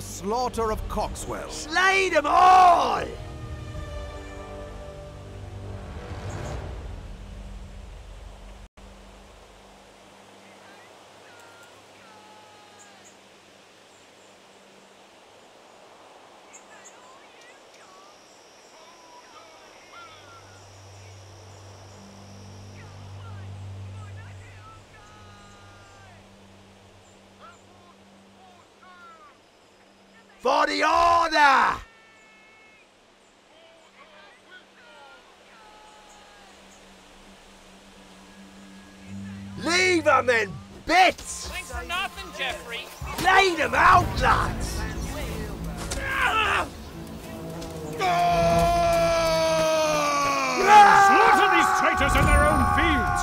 The slaughter of Coxwell. Slay them all! For the order! Leave them in bits! Thanks for nothing, Jeffrey. Lay them out, lads! Slaughter these traitors in their own fields!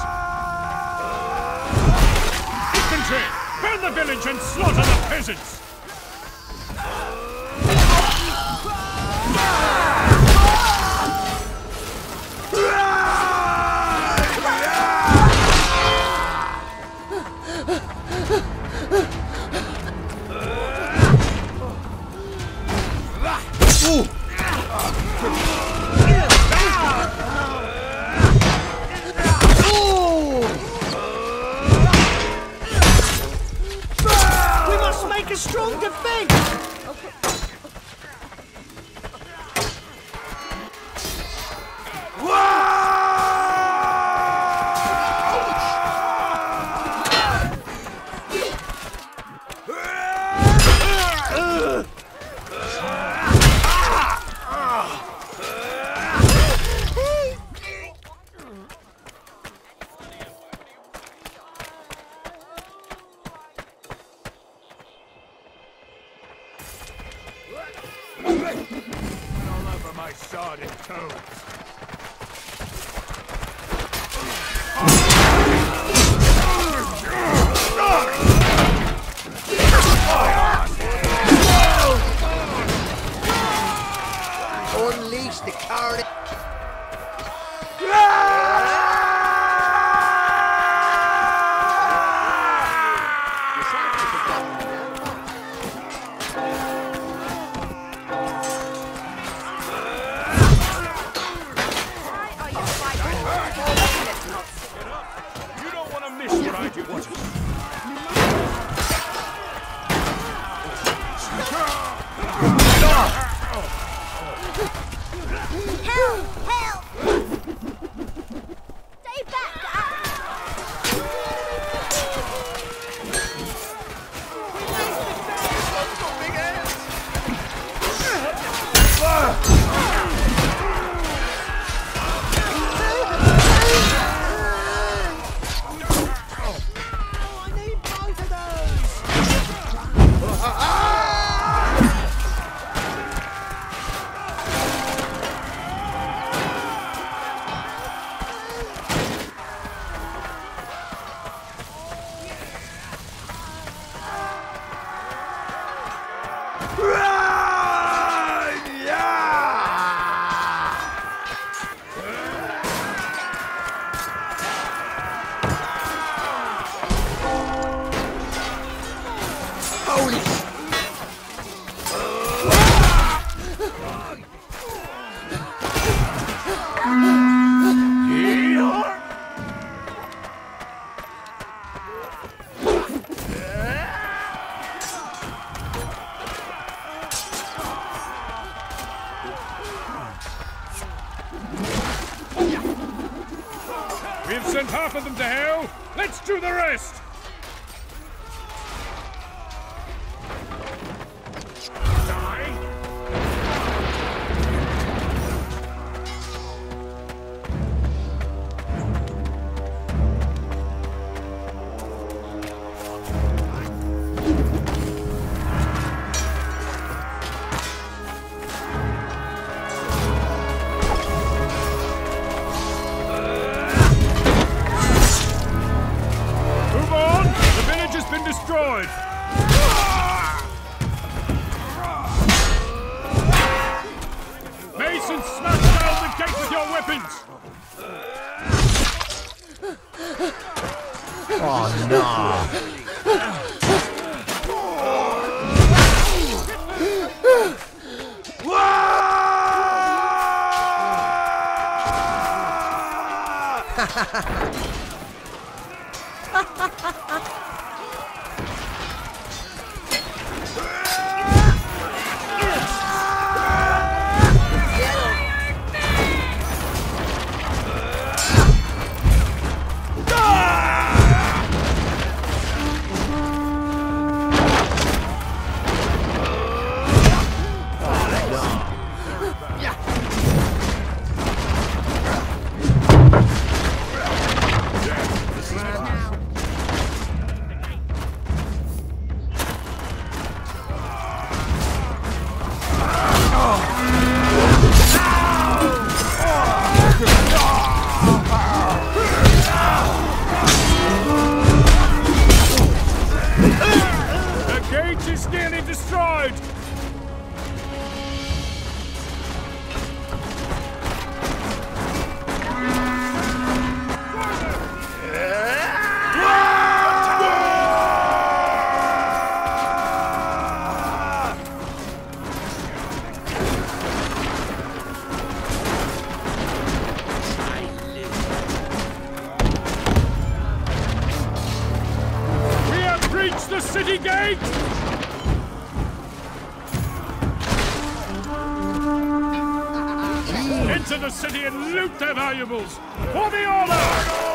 Infantry! Burn the village and slaughter the peasants! A strong defense! All destroyed! We have reached the city gate! Into the city and loot their valuables! For the order!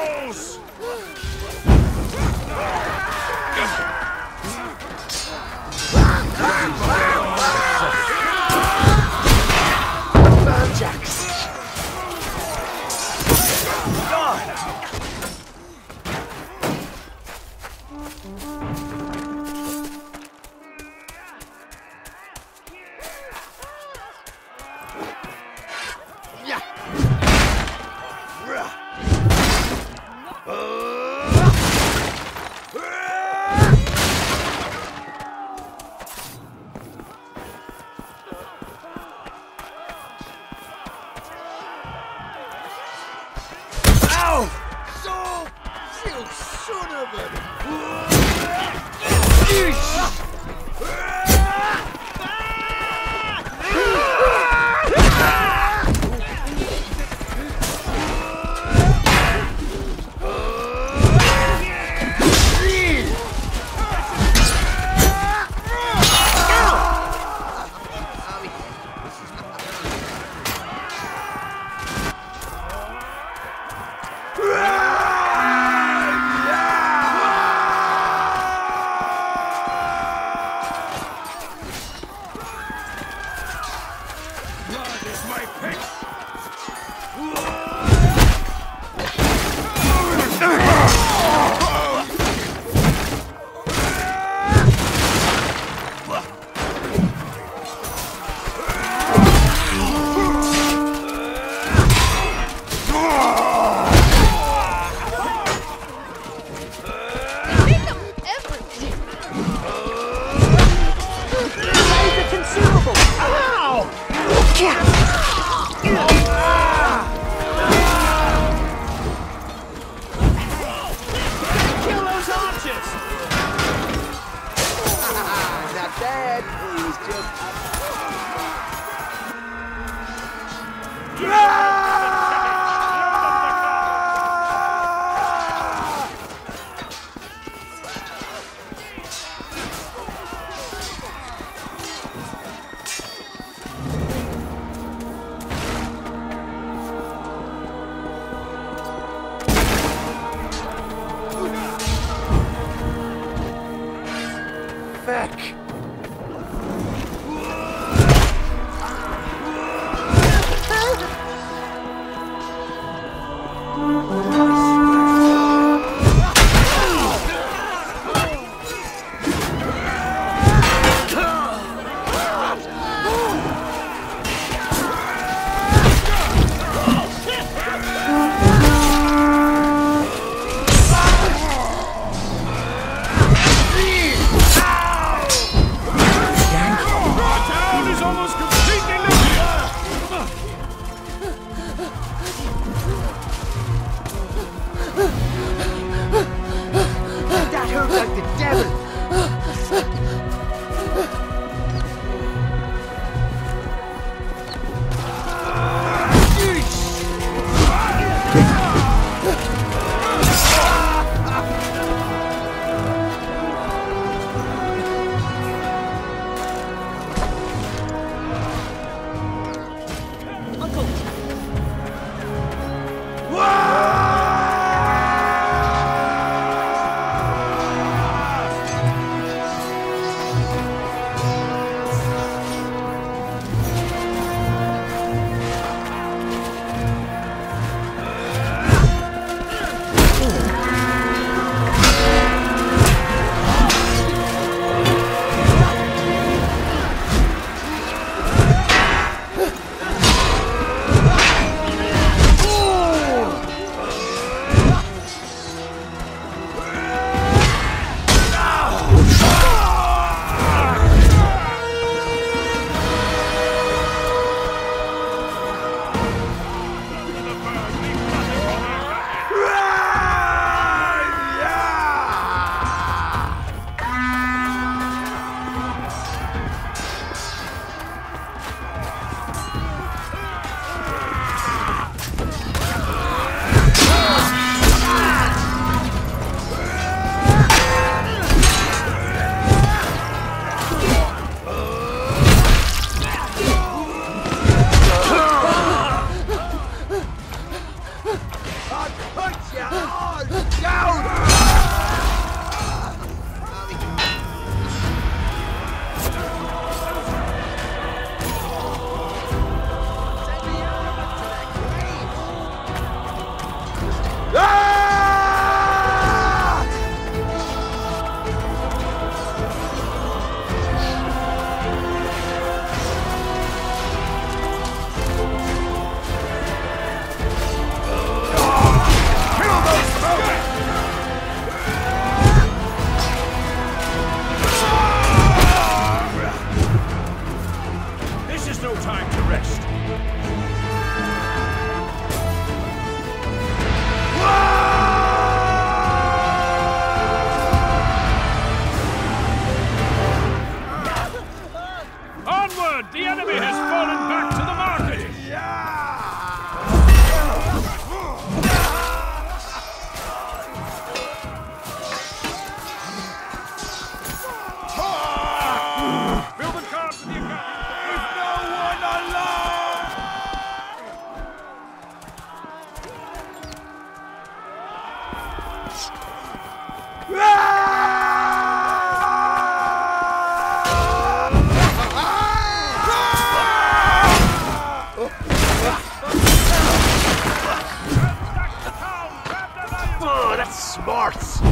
Oh,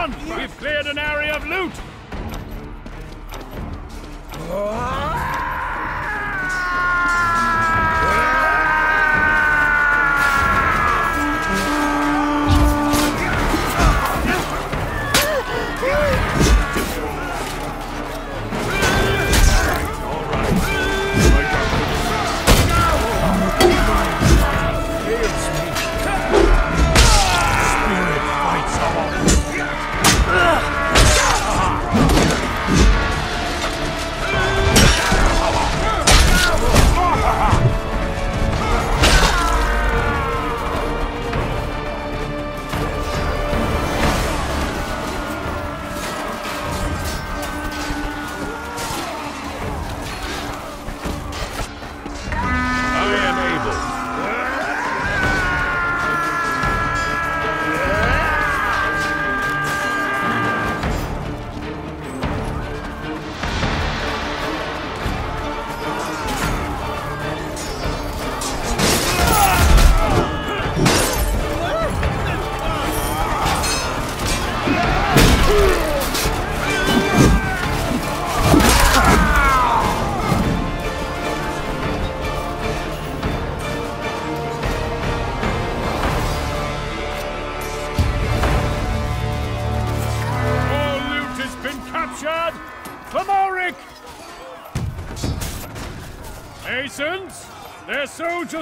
We've cleared an area of loot!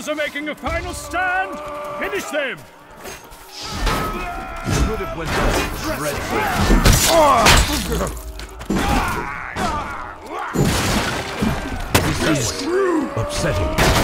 Are making a final stand. Finish them. Could have went dreadful. This is upsetting.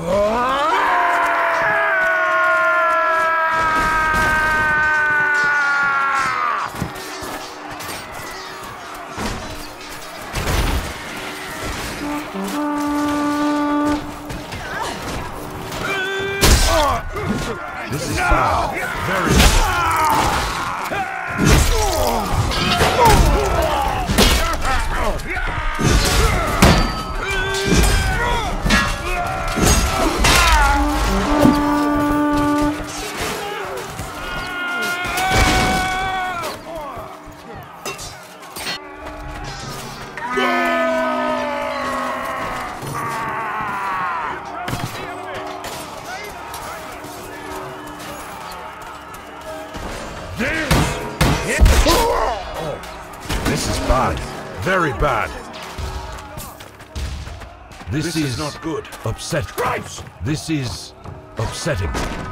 This bad. Very bad. This, This is, is not good. Upset. This is upsetting.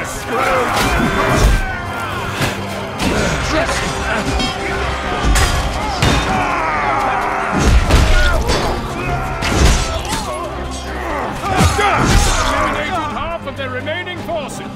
Eliminated half of their remaining forces.